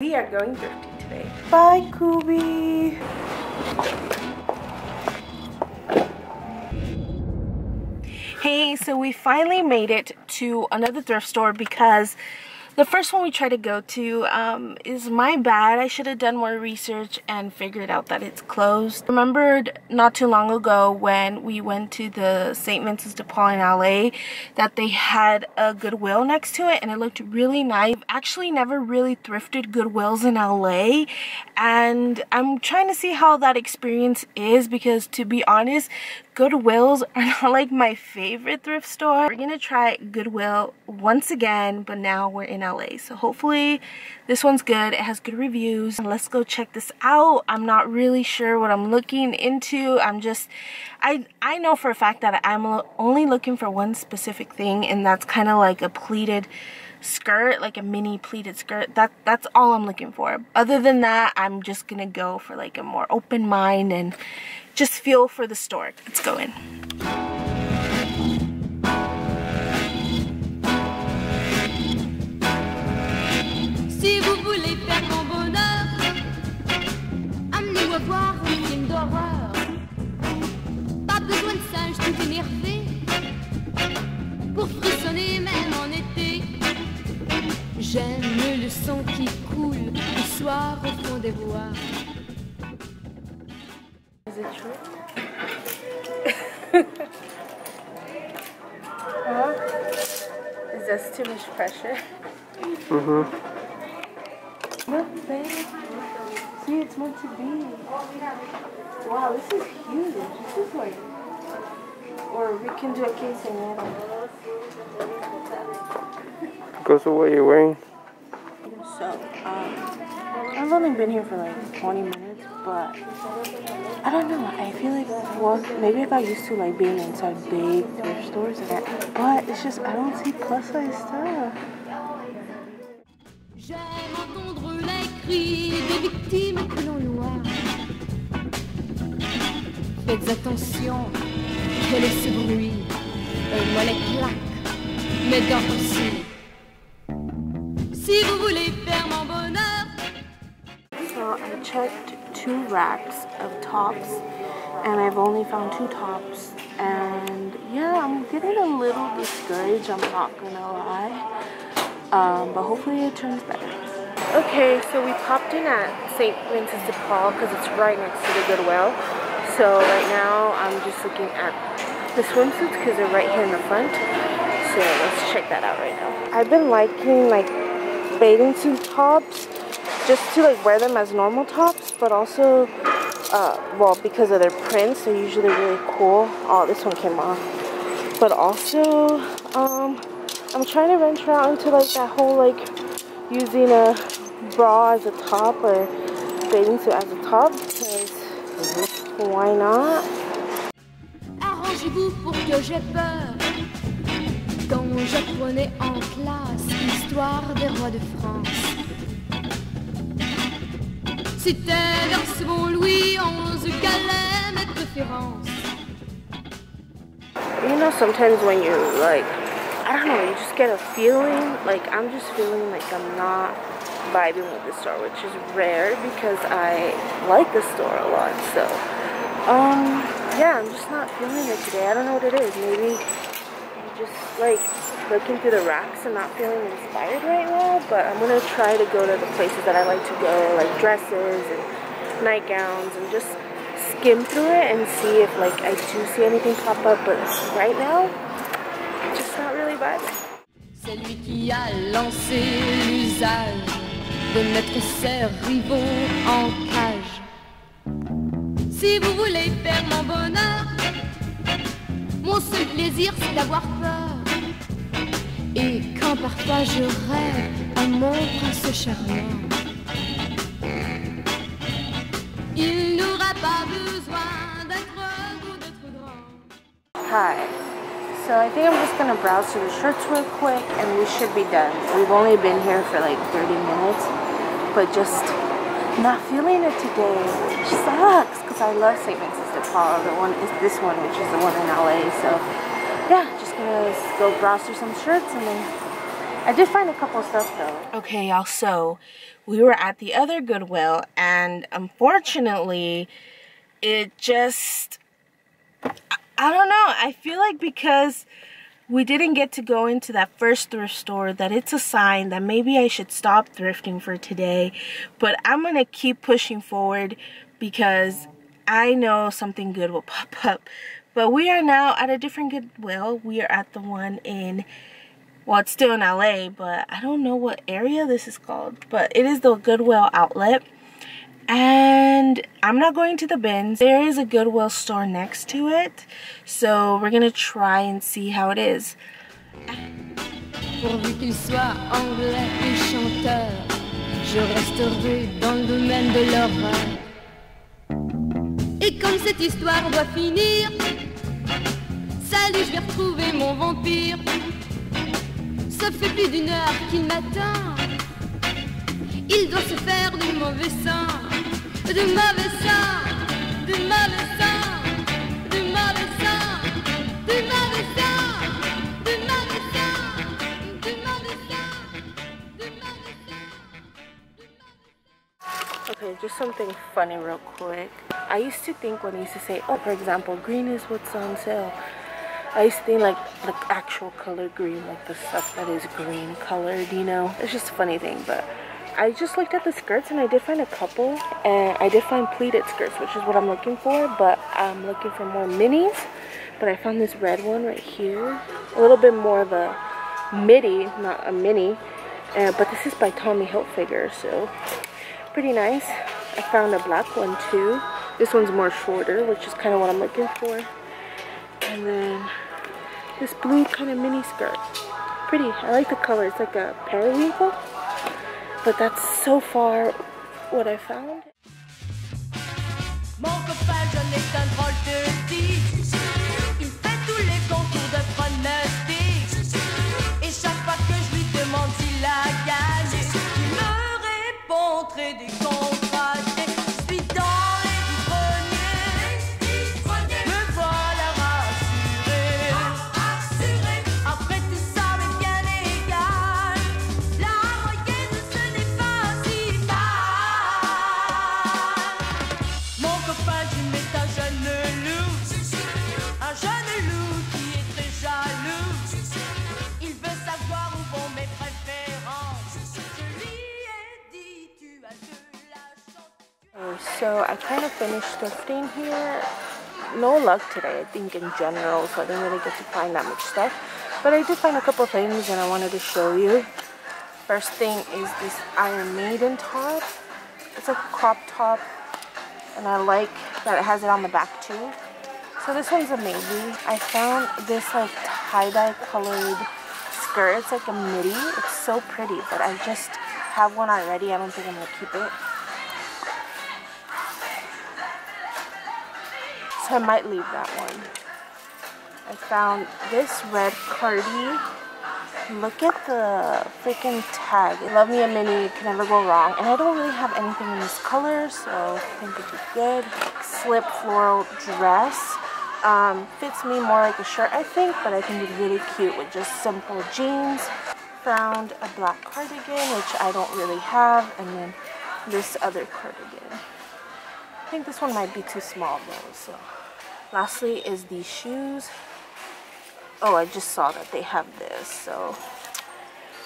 We are going thrifting today. Bye, Kubi. Hey, so we finally made it to another thrift store because the first one we tried to go to um, is my bad. I should have done more research and figured out that it's closed. Remembered not too long ago when we went to the St. Vincent de Paul in LA that they had a Goodwill next to it and it looked really nice. I've actually never really thrifted Goodwills in LA and I'm trying to see how that experience is because to be honest, Goodwills are not like my favorite thrift store. We're gonna try Goodwill once again, but now we're in LA. So hopefully this one's good. It has good reviews. Let's go check this out. I'm not really sure what I'm looking into. I'm just, I, I know for a fact that I'm only looking for one specific thing and that's kind of like a pleated skirt like a mini pleated skirt that that's all i'm looking for other than that i'm just gonna go for like a more open mind and just feel for the store. Let's go in. Pour frissonner même en été. J'aime le son qui coule le soir au fond des bois. Is it true? huh? Is that too much pressure? Mm-hmm. See, it's meant to be. Wow, this is huge. This is like... Or we can do a case metal. Goes with what you're wearing. So, um, I've only been here for like 20 minutes, but I don't know. I feel like, well, maybe I got used to like being inside big thrift stores, but it's just I don't see plus size stuff. J'aime entendre les cris des victimes que l'on noie. Faites attention, quel est ce bruit? moi les claques, mes dents aussi. Si vous voulez faire mon bonheur. So I checked two racks of tops and I've only found two tops. And yeah I'm getting a little discouraged I'm not gonna lie. Um, but hopefully it turns better. Okay so we popped in at St. Vincent de Paul because it's right next to the Goodwill. So right now I'm just looking at the swimsuits because they're right here in the front. So let's check that out right now. I've been liking like bathing suit tops just to like wear them as normal tops but also uh, well because of their prints they're usually really cool. Oh this one came off. But also um, I'm trying to venture out into like that whole like using a bra as a top or bathing suit as a top because why not en classe l'histoire des rois de France C'était second Louis XI qu'allait. You know, sometimes when you like, I don't know, you just get a feeling, like I'm just feeling like I'm not vibing with the store, which is rare because I like the store a lot. So, um, yeah, I'm just not feeling it today. I don't know what it is. Maybe just like looking through the racks and not feeling inspired right now, but I'm gonna try to go to the places that I like to go, like dresses and nightgowns, and just skim through it and see if like I do see anything pop up. But right now, just not really vibing. C'est lui qui a lancé l'usage de mettre en cage. Si vous voulez faire mon bonheur, mon seul plaisir c'est d'avoir peur. Et quand parfois je rêve à mon prince charmant, il n'aura pas besoin d'être ou d'être grand. Hi. So I think I'm just gonna browse through the shirts real quick and we should be done. We've only been here for like 30 minutes, but just not feeling it today, which sucks because I love St. Vincent de Paul. The one is this one, which is the one in LA. So yeah, just gonna go browse through some shirts and then I did find a couple stuff though. Okay, y'all, so we were at the other Goodwill and unfortunately it just I don't know. I feel like because we didn't get to go into that first thrift store that it's a sign that maybe I should stop thrifting for today. But I'm to keep pushing forward because I know something good will pop up. But we are now at a different Goodwill. We are at the one in, well, it's still in LA, but I don't know what area this is called. But it is the Goodwill outlet. And I'm not going to the bins. There is a Goodwill store next to it. So we're going to try and see how it is. Pourvu qu'il soit anglais et chanteur, je resterai dans le domaine de l'horreur. Et comme cette histoire doit finir, salut, je vais retrouver mon vampire. Ça fait plus d'une heure qu'il m'attend. Il doit se faire du mauvais sang, du mauvais sang, du mauvais sang, du mauvais sang, du mauvais sang, du mauvais sang, mauvais sang, mauvais sang. Okay, just something funny real quick. I used to think when I used to say, oh, for example, green is what's on sale. I think like the actual color green, like the stuff that is green colored, you know? It's just a funny thing, but I just looked at the skirts and I did find a couple and I did find pleated skirts which is what I'm looking for but I'm looking for more minis but I found this red one right here. A little bit more of a midi not a mini uh, but this is by Tommy Hilfiger so pretty nice. I found a black one too. This one's more shorter which is kind of what I'm looking for and then this blue kind of mini skirt. Pretty I like the color it's like a periwinkle but that's so far what I found. Mon I kind of finished thrifting here. No luck today, I think in general, so I didn't really get to find that much stuff. But I did find a couple things and I wanted to show you. First thing is this Iron Maiden top. It's a crop top and I like that it has it on the back too. So this one's amazing. I found this like tie-dye colored skirt. It's like a midi. It's so pretty, but I just have one already. I don't think I'm gonna keep it. So I might leave that one. I found this red cardi. Look at the freaking tag. Love me a mini, can never go wrong. And I don't really have anything in this color, so I think it'd be good. Slip floral dress. Um, fits me more like a shirt, I think, but I think it's really cute with just simple jeans. Found a black cardigan, which I don't really have, and then this other cardigan. I think this one might be too small though, so. Lastly is these shoes. Oh, I just saw that they have this, so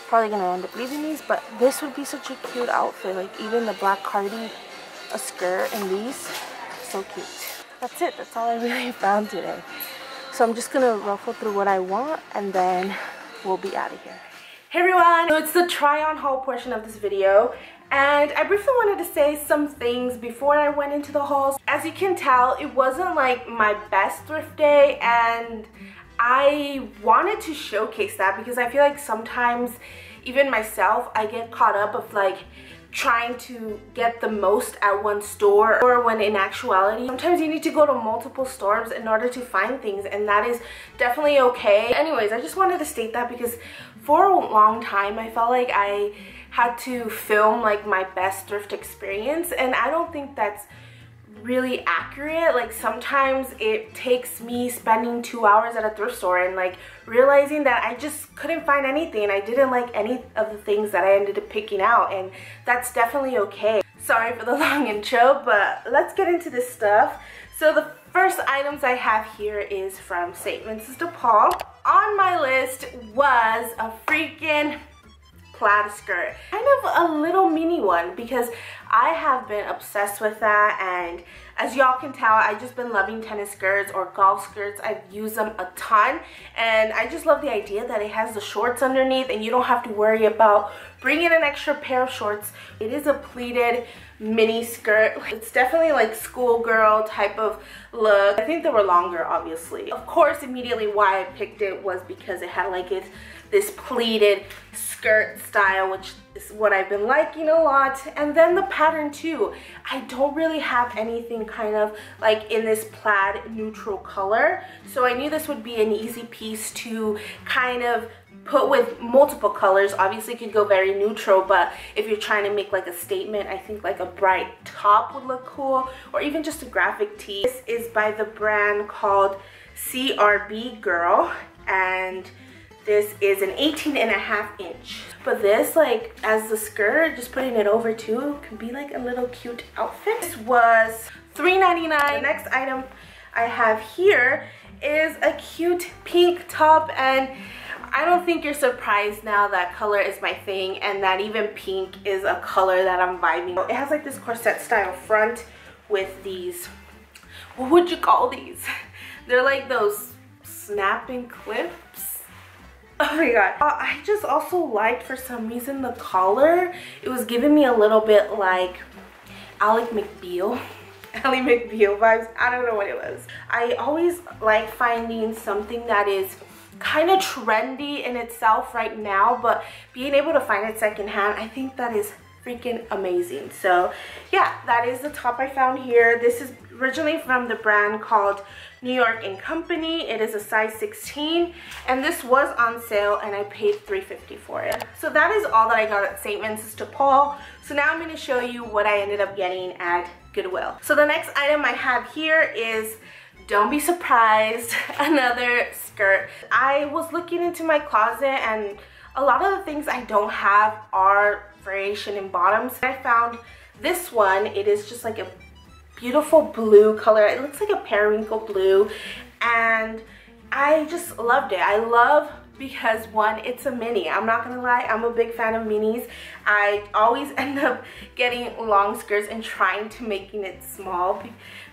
probably gonna end up leaving these, but this would be such a cute outfit. Like even the black cardi, a skirt, and these, so cute. That's it, that's all I really found today. So I'm just gonna ruffle through what I want and then we'll be out of here. Hey everyone, so it's the try on haul portion of this video and I briefly wanted to say some things before I went into the hauls. As you can tell, it wasn't like my best thrift day and I wanted to showcase that because I feel like sometimes even myself I get caught up of like trying to get the most at one store or when in actuality sometimes you need to go to multiple stores in order to find things and that is definitely okay anyways I just wanted to state that because for a long time I felt like I had to film like my best thrift experience and I don't think that's really accurate. Like sometimes it takes me spending two hours at a thrift store and like realizing that I just couldn't find anything. I didn't like any of the things that I ended up picking out and that's definitely okay. Sorry for the long intro, but let's get into this stuff. So the first items I have here is from St. Vincent de Paul. On my list was a freaking plaid skirt. Kind of a little mini one because I have been obsessed with that and as y'all can tell, I've just been loving tennis skirts or golf skirts. I've used them a ton and I just love the idea that it has the shorts underneath and you don't have to worry about bringing an extra pair of shorts. It is a pleated mini skirt. It's definitely like schoolgirl type of look. I think they were longer, obviously. Of course, immediately why I picked it was because it had like it, this pleated skirt style, which is what I've been liking a lot. And then the pattern too. I don't really have anything kind of like in this plaid neutral color. So I knew this would be an easy piece to kind of put with multiple colors obviously could go very neutral but if you're trying to make like a statement I think like a bright top would look cool or even just a graphic tee this is by the brand called CRB Girl and this is an 18 and a half inch but this like as the skirt just putting it over too can be like a little cute outfit this was $3.99 the next item I have here is a cute pink top and I don't think you're surprised now that color is my thing and that even pink is a color that I'm vibing. It has like this corset style front with these, what would you call these? They're like those snapping clips. Oh my god. Uh, I just also liked for some reason the collar. It was giving me a little bit like Alec McBeal. Ally McBeal vibes. I don't know what it was. I always like finding something that is kind of trendy in itself right now, but being able to find it secondhand, I think that is freaking amazing. So yeah, that is the top I found here. This is originally from the brand called New York and Company. It is a size 16 and this was on sale and I paid $3.50 for it. So that is all that I got at St. Vincent's de Paul. So now I'm going to show you what I ended up getting at Goodwill. So the next item I have here is don't be surprised another skirt i was looking into my closet and a lot of the things i don't have are variation in bottoms. I found this one. It is just like a beautiful blue color. It looks like a periwinkle blue. And i just loved it. I love because one it's a mini. I'm not gonna lie i'm a big fan of minis. I always end up getting long skirts and trying to making it small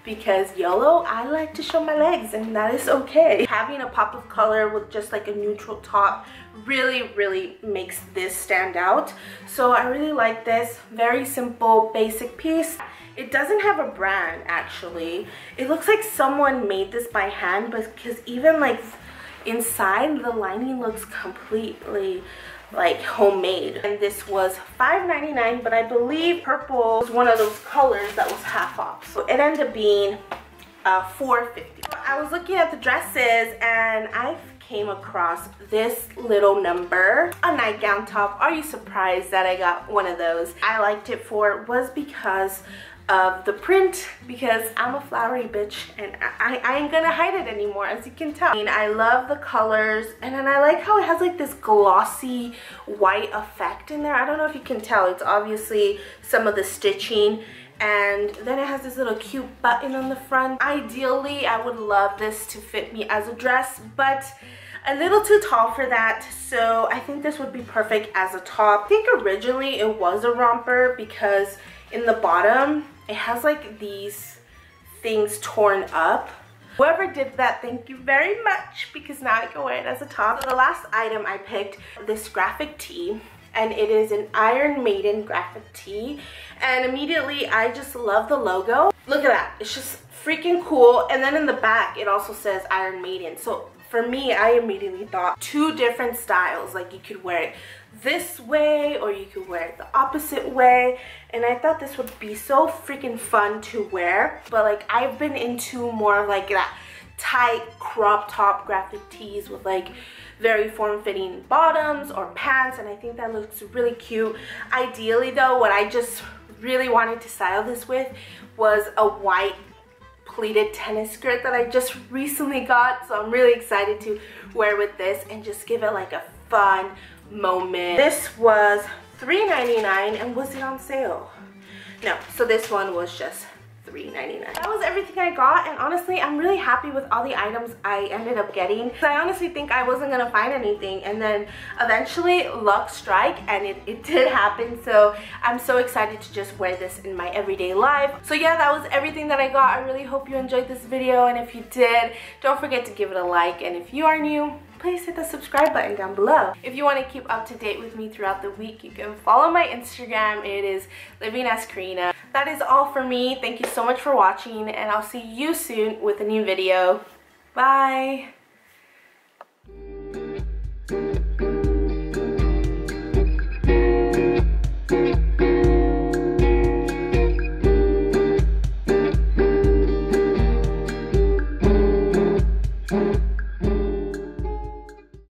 because YOLO, I like to show my legs and that is okay. Having a pop of color with just like a neutral top really, really makes this stand out. So I really like this. Very simple, basic piece. It doesn't have a brand actually. It looks like someone made this by hand but because even like inside the lining looks completely like homemade and this was $5.99 but I believe purple was one of those colors that was half off so it ended up being uh, $4.50 I was looking at the dresses and I came across this little number a nightgown top are you surprised that I got one of those I liked it for was because of the print because I'm a flowery bitch and I, I ain't gonna hide it anymore as you can tell. I mean, I love the colors and then I like how it has like this glossy white effect in there. I don't know if you can tell. It's obviously some of the stitching and then it has this little cute button on the front. Ideally, I would love this to fit me as a dress, but a little too tall for that so I think this would be perfect as a top. I think originally it was a romper because in the bottom it has like these things torn up. Whoever did that, thank you very much because now I can wear it as a top. So the last item I picked, this graphic tee and it is an Iron Maiden graphic tee and immediately I just love the logo. Look at that, it's just freaking cool and then in the back it also says Iron Maiden. So for me, I immediately thought two different styles. Like you could wear it this way or you could wear it the opposite way. And I thought this would be so freaking fun to wear. But like I've been into more of like that tight crop top graphic tees with like very form-fitting bottoms or pants and I think that looks really cute. Ideally though, what I just really wanted to style this with was a white pleated tennis skirt that I just recently got. So I'm really excited to wear with this and just give it like a fun moment. This was $3.99 and was it on sale? No, so this one was just $3.99. That was everything I got and honestly I'm really happy with all the items I ended up getting. I honestly think I wasn't gonna find anything and then eventually luck strike and it, it did happen so I'm so excited to just wear this in my everyday life. So yeah that was everything that I got. I really hope you enjoyed this video and if you did don't forget to give it a like and if you are new please hit the subscribe button down below. If you want to keep up to date with me throughout the week, you can follow my Instagram. It is living as Karina. That is all for me. Thank you so much for watching and I'll see you soon with a new video. Bye!